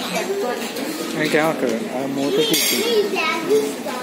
मैं क्या करूँ आप मुँह तो ठीक